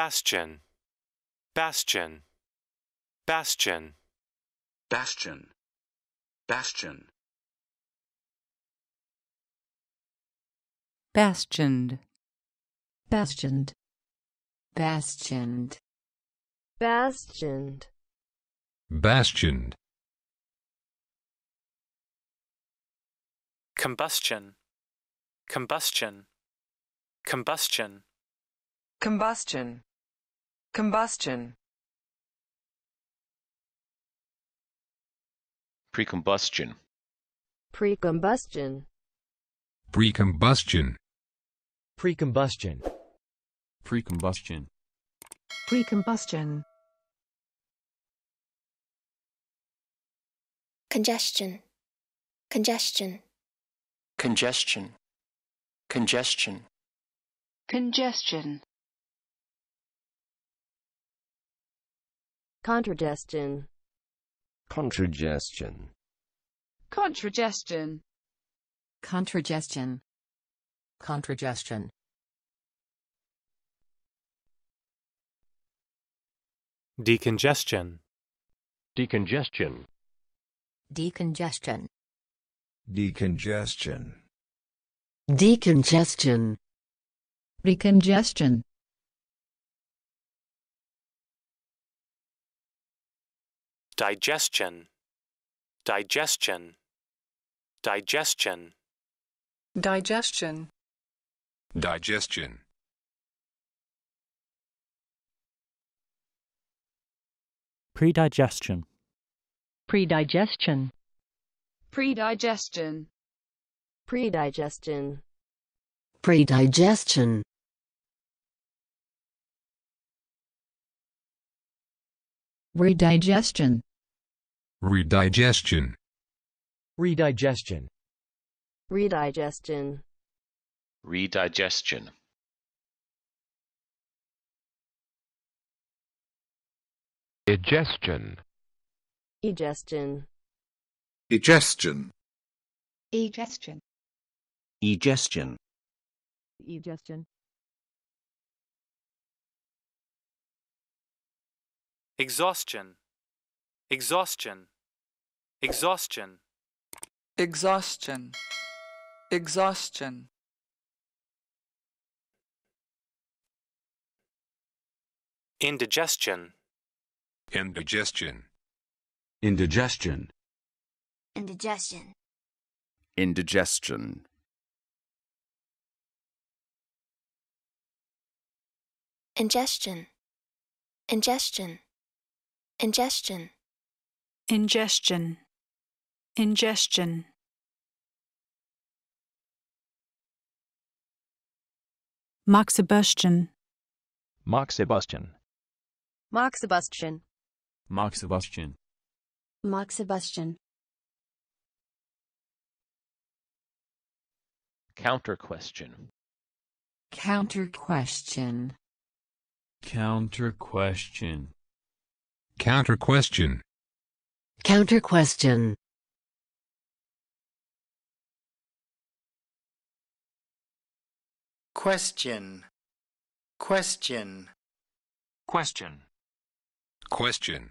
bastion, bastion, bastion, bastion, bastion, bastioned, bastioned, bastioned, bastioned, bastioned, combustion, combustion, combustion, combustion, combustion, Precombustion. precombustion, precombustion, Precombustion. Precombustion. precombustion, congestion, congestion, congestion, congestion, congestion, contragestion, Contragestion. contragestion, contragestion, contragestion, decongestion, Decongestion. decongestion, decongestion, decongestion, recongestion, digestion, digestion, digestion, digestion, digestion, Predigestion. predigestion, predigestion, predigestion, predigestion, redigestion, redigestion, Redigestion. redigestion, Redigestion. Digestion. egestion, egestion, egestion, egestion, egestion, exhaustion, exhaustion, exhaustion, exhaustion, exhaustion, indigestion, indigestion, indigestion, indigestion, indigestion, ingestion, ingestion, ingestion, ingestion, ingestion, moxibustion, Moxibustion. moxibustion, Moxibustion. moxibustion, Counter question. counter question, Counter question. counter question, counter question, question, question, Question. question,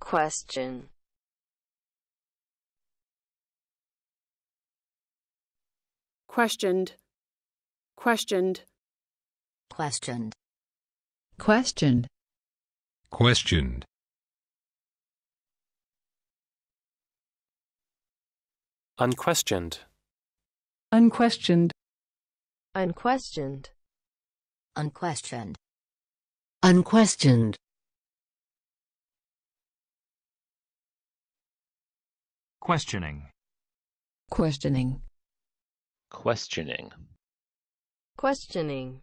question, questioned, questioned, questioned, questioned, questioned, unquestioned, unquestioned, unquestioned, unquestioned, unquestioned, Questioning. questioning, Questioning. questioning,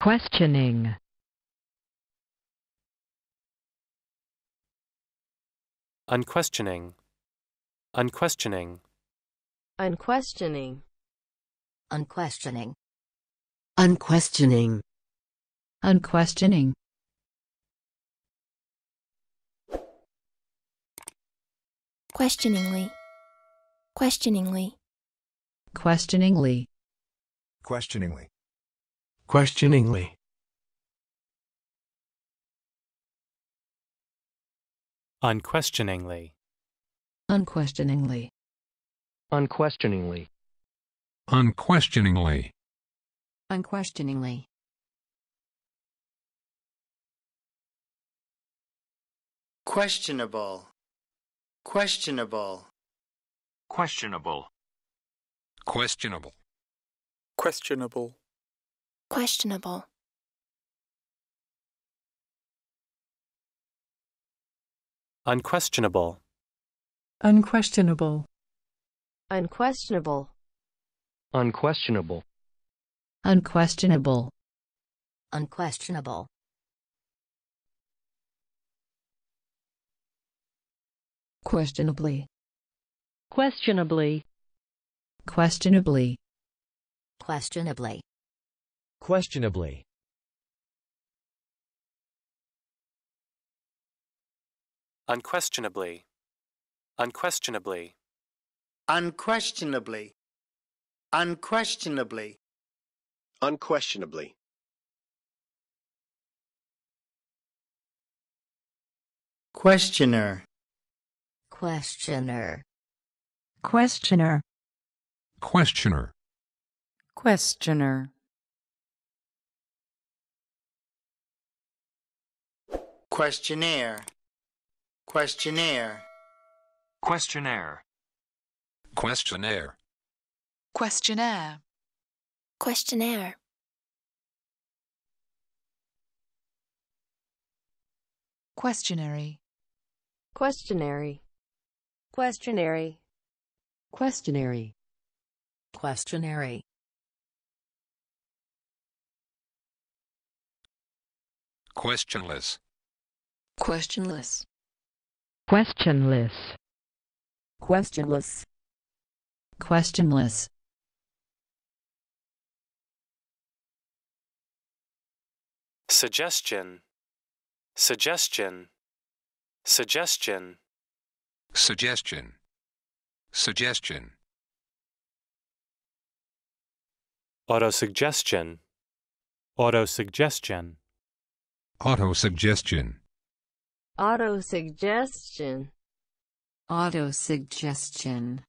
questioning, unquestioning, unquestioning, Unquestioning. Unquestioning. Unquestioning. Unquestioning. Questioningly. Questioningly. Questioningly. Questioningly. Questioningly. Unquestioningly. Unquestioningly. Unquestioningly. Unquestioningly. Unquestioningly. Questionable. Questionable. Questionable. Questionable. Questionable. Questionable. Unquestionable. Unquestionable. Unquestionable. Unquestionable. Unquestionable. Unquestionable. Questionably. Questionably. Questionably. Questionably. Questionably. Unquestionably. Unquestionably. Unquestionably. Unquestionably. Unquestionably. Questioner. Questioner. Questioner. Questioner. Questioner. Questionnaire. Questionnaire. Questionnaire. Questionnaire. Questionnaire. Questionnaire. Questionary. Questionary. Questionary. Questionary. Questionary. Questionless. Questionless. Questionless. Questionless. Questionless. Suggestion. Suggestion. Suggestion. Suggestion. Suggestion. Auto suggestion autosuggestion. Autosuggestion. Autosuggestion. Autosuggestion. Autosuggestion.